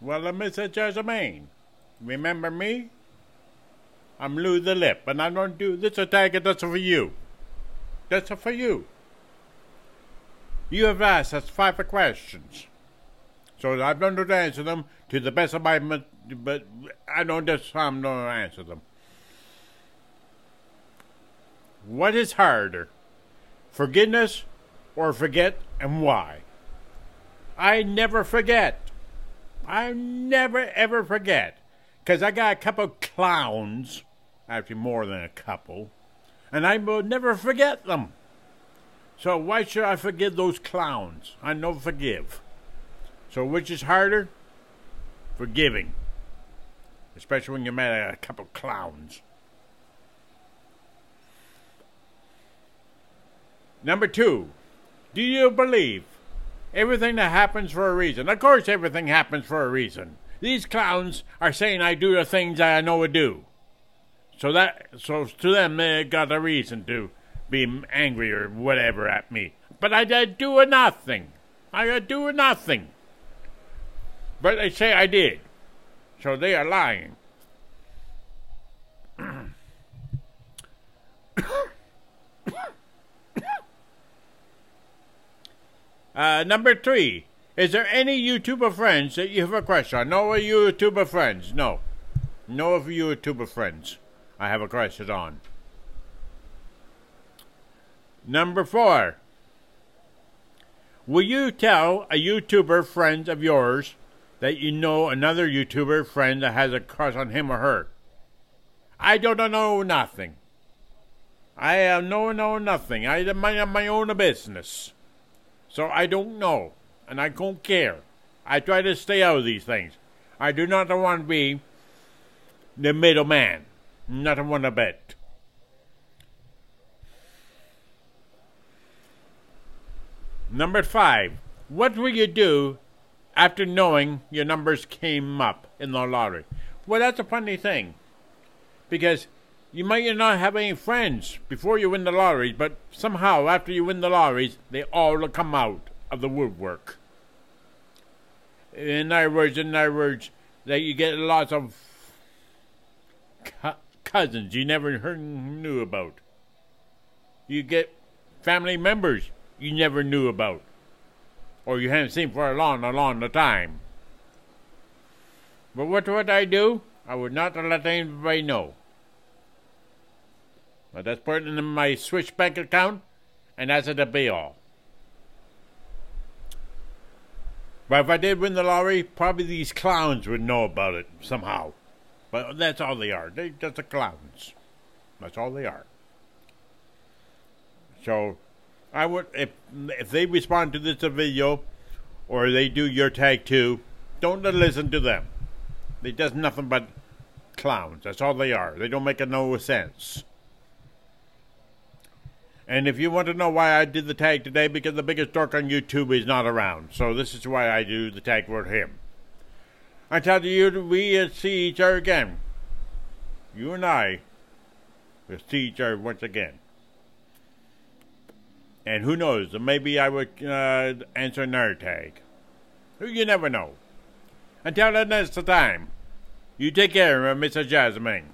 Well, uh, Mr. Jasmine, remember me? I'm Lou the Lip, and I'm going to do this attack, that's for you. That's for you. You have asked us five questions. So I've done to answer them to the best of my, but I don't just I'm going to answer them. What is harder, forgiveness or forget, and why? I never forget. I never ever forget, cause I got a couple clowns, actually more than a couple, and I will never forget them. So why should I forgive those clowns? I know forgive. So which is harder? Forgiving. Especially when you're mad at a couple clowns. Number two, do you believe everything that happens for a reason? Of course, everything happens for a reason. These clowns are saying I do the things I know I do. So that, so to them, they got a reason to be angry or whatever at me. But I did do nothing. I do nothing. But they say I did. So they are lying. Uh, number three. Is there any YouTuber friends that you have a crush on? No YouTuber friends. No. No of YouTuber friends I have a crush on. Number four. Will you tell a YouTuber friend of yours that you know another YouTuber friend that has a crush on him or her? I don't know nothing. I have no know nothing. I mind my own business. So I don't know, and I don't care. I try to stay out of these things. I do not want to be the middleman. Not a one a bit. Number five. What will you do after knowing your numbers came up in the lottery? Well, that's a funny thing. Because you might not have any friends before you win the lotteries, but somehow after you win the lotteries, they all come out of the woodwork. In other words, in other words, that you get lots of cousins you never heard, knew about. You get family members you never knew about, or you haven't seen for a long, a long time. But what would I do? I would not let anybody know. That's put in my Swiss bank account, and that's a be all. But if I did win the lottery, probably these clowns would know about it somehow. But that's all they are. They're just the clowns. That's all they are. So, I would if if they respond to this video, or they do your tag too, don't listen to them. They does nothing but clowns. That's all they are. They don't make no sense. And if you want to know why I did the tag today, because the biggest dork on YouTube is not around. So this is why I do the tag for him. I tell you, we see each other again. You and I will see each other once again. And who knows, maybe I would uh, answer another tag. You never know. Until the next time, you take care, Mr. Jasmine.